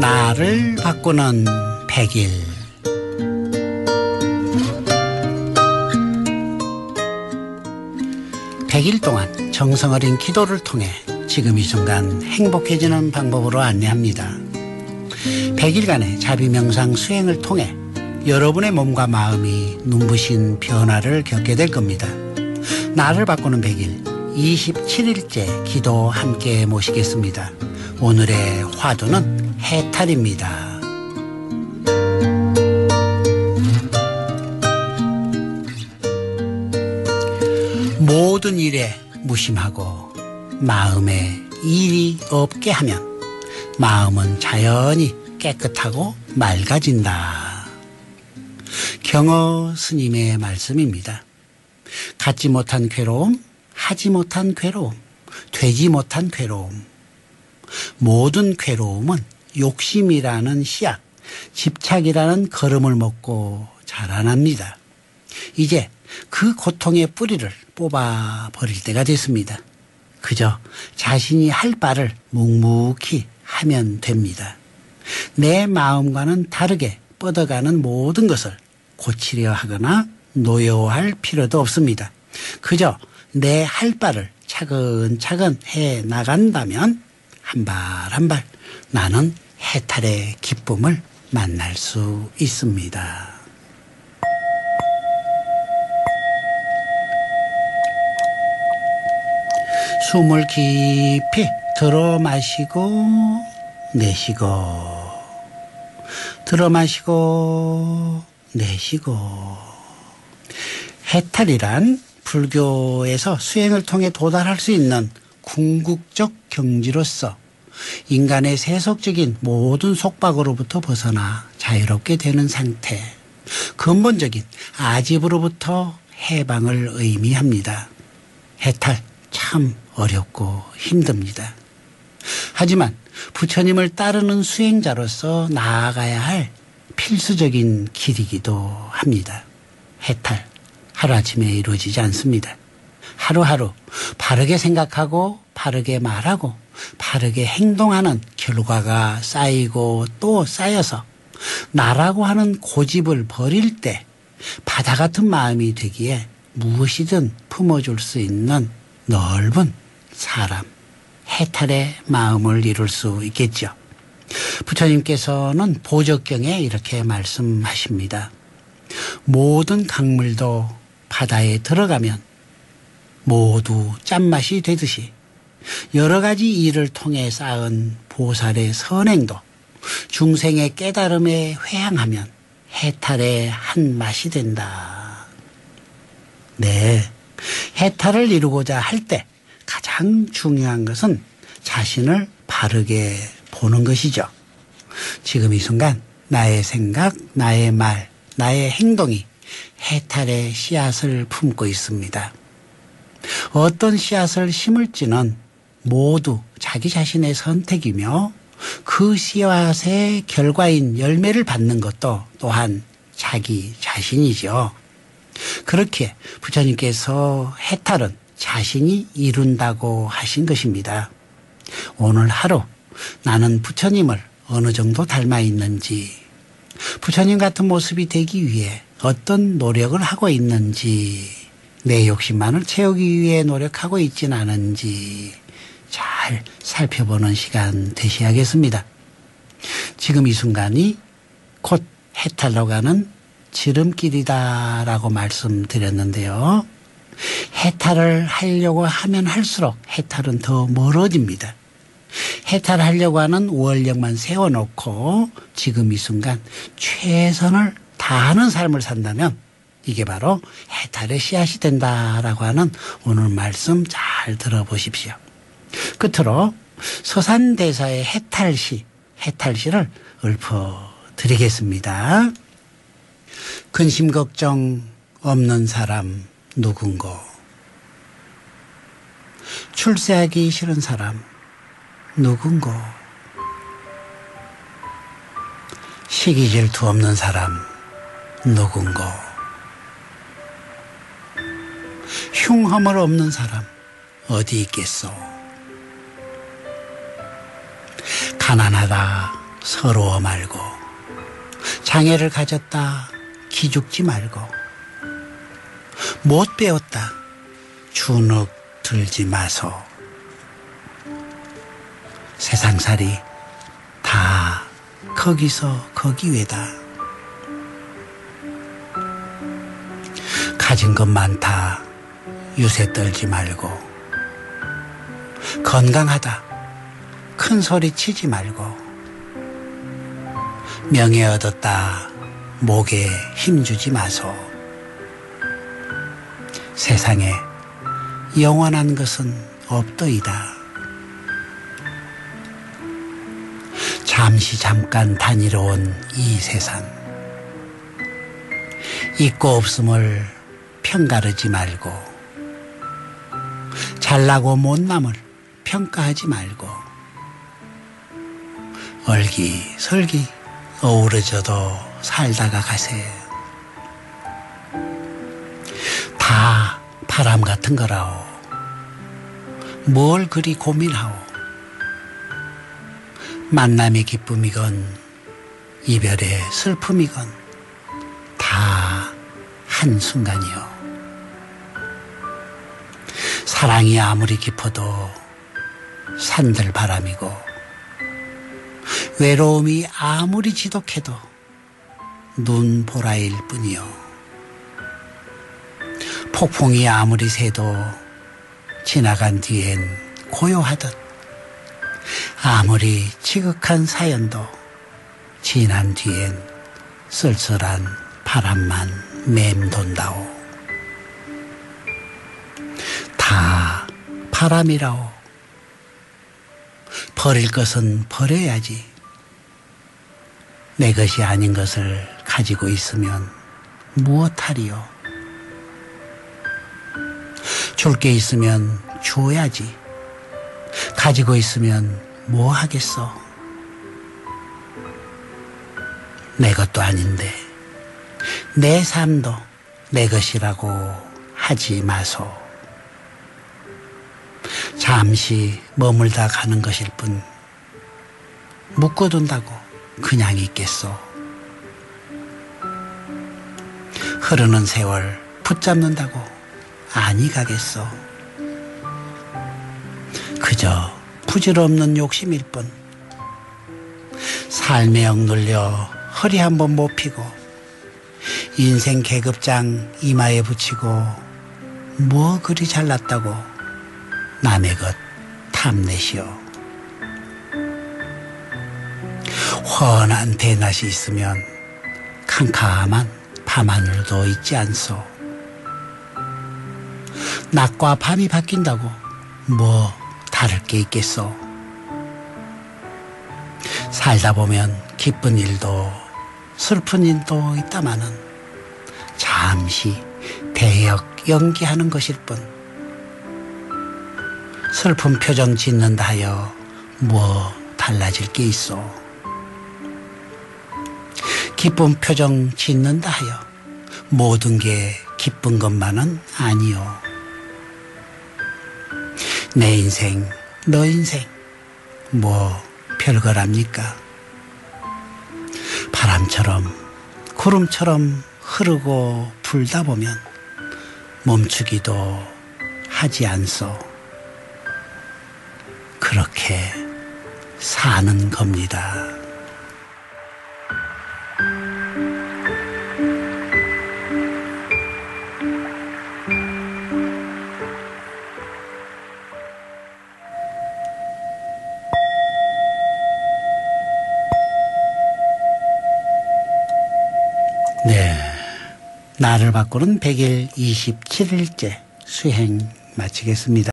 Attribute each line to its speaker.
Speaker 1: 나를 바꾸는 백일 백일 동안 정성 어린 기도를 통해 지금 이 순간 행복해지는 방법으로 안내합니다. 백일간의 자비명상 수행을 통해 여러분의 몸과 마음이 눈부신 변화를 겪게 될 겁니다. 나를 바꾸는 백일 27일째 기도 함께 모시겠습니다. 오늘의 화두는 해탈입니다. 모든 일에 무심하고 마음에 일이 없게 하면 마음은 자연히 깨끗하고 맑아진다. 경어 스님의 말씀입니다. 갖지 못한 괴로움, 하지 못한 괴로움, 되지 못한 괴로움. 모든 괴로움은 욕심이라는 씨앗, 집착이라는 걸음을 먹고 자라납니다. 이제 그 고통의 뿌리를 뽑아 버릴 때가 됐습니다. 그저 자신이 할 바를 묵묵히 하면 됩니다. 내 마음과는 다르게 뻗어가는 모든 것을 고치려 하거나 노여워할 필요도 없습니다. 그저 내 할 바를 차근차근 해 나간다면 한 발 한발 나는 해탈의 기쁨을 만날 수 있습니다. 숨을 깊이 들어 마시고 내쉬고 들어 마시고 내쉬고 해탈이란 불교에서 수행을 통해 도달할 수 있는 궁극적 경지로서 인간의 세속적인 모든 속박으로부터 벗어나 자유롭게 되는 상태, 근본적인 아집으로부터 해방을 의미합니다. 해탈 참 어렵고 힘듭니다. 하지만 부처님을 따르는 수행자로서 나아가야 할 필수적인 길이기도 합니다. 해탈 하루아침에 이루어지지 않습니다. 하루하루 바르게 생각하고 바르게 말하고 바르게 행동하는 결과가 쌓이고 또 쌓여서 나라고 하는 고집을 버릴 때 바다 같은 마음이 되기에 무엇이든 품어줄 수 있는 넓은 사람, 해탈의 마음을 이룰 수 있겠죠. 부처님께서는 보적경에 이렇게 말씀하십니다. 모든 강물도 바다에 들어가면 모두 짠맛이 되듯이 여러 가지 일을 통해 쌓은 보살의 선행도 중생의 깨달음에 회항하면 해탈의 한 맛이 된다. 네. 해탈을 이루고자 할 때 가장 중요한 것은 자신을 바르게 보는 것이죠. 지금 이 순간 나의 생각, 나의 말, 나의 행동이 해탈의 씨앗을 품고 있습니다. 어떤 씨앗을 심을지는 모두 자기 자신의 선택이며 그 씨앗의 결과인 열매를 받는 것도 또한 자기 자신이죠. 그렇게 부처님께서 해탈은 자신이 이룬다고 하신 것입니다. 오늘 하루 나는 부처님을 어느 정도 닮아 있는지, 부처님 같은 모습이 되기 위해 어떤 노력을 하고 있는지, 내 욕심만을 채우기 위해 노력하고 있진 않은지 잘 살펴보는 시간 되셔야겠습니다. 지금 이 순간이 곧 해탈로 가는 지름길이다라고 말씀드렸는데요. 해탈을 하려고 하면 할수록 해탈은 더 멀어집니다. 해탈하려고 하는 원력만 세워놓고 지금 이 순간 최선을 다하는 삶을 산다면 이게 바로 해탈의 씨앗이 된다라고 하는 오늘 말씀 잘 들어보십시오. 끝으로 서산대사의 해탈시, 해탈시를 읊어드리겠습니다. 근심 걱정 없는 사람 누군고? 출세하기 싫은 사람 누군고? 시기 질투 없는 사람 누군고? 흉허물 없는 사람 어디 있겠소 가난하다 서러워 말고. 장애를 가졌다 기죽지 말고. 못 배웠다 주눅 들지 마소. 세상살이 다 거기서 거기 외다. 가진 것 많다 유세 떨지 말고. 건강하다 큰 소리 치지 말고 명예 얻었다 목에 힘주지 마소. 세상에 영원한 것은 없더이다. 잠시 잠깐 다니러 온 이 세상. 있고 없음을 편가르지 말고 잘나고 못남을 평가하지 말고 얼기설기 어우러져도 살다가 가세 다 바람 같은 거라오. 뭘 그리 고민하오? 만남의 기쁨이건 이별의 슬픔이건 다 한순간이요 사랑이 아무리 깊어도 산들 바람이고 외로움이 아무리 지독해도 눈보라일 뿐이요. 폭풍이 아무리 새도 지나간 뒤엔 고요하듯 아무리 지극한 사연도 지난 뒤엔 쓸쓸한 바람만 맴돈다오. 다 바람이라오. 버릴 것은 버려야지 내 것이 아닌 것을 가지고 있으면 무엇하리요 줄 게 있으면 줘야지 가지고 있으면 뭐 하겠어? 내 것도 아닌데 내 삶도 내 것이라고 하지 마소. 잠시 머물다 가는 것일 뿐 묶어둔다고 그냥 있겠소. 흐르는 세월 붙잡는다고 아니 가겠소. 그저 부질없는 욕심일 뿐 삶에 억눌려 허리 한 번 못 피고 인생 계급장 이마에 붙이고 뭐 그리 잘났다고 남의 것 탐내시오. 훤한 대낮이 있으면 캄캄한 밤하늘도 있지 않소. 낮과 밤이 바뀐다고 뭐 다를 게 있겠소. 살다 보면 기쁜 일도 슬픈 일도 있다마는 잠시 대역 연기하는 것일 뿐 슬픈 표정 짓는다 하여 뭐 달라질 게 있어 기쁜 표정 짓는다 하여 모든 게 기쁜 것만은 아니요 내 인생 너 인생 뭐 별거랍니까 바람처럼 구름처럼 흐르고 불다 보면 멈추기도 하지 않소. 그렇게 사는 겁니다. 나를 바꾸는 100일 27일째 수행 마치겠습니다.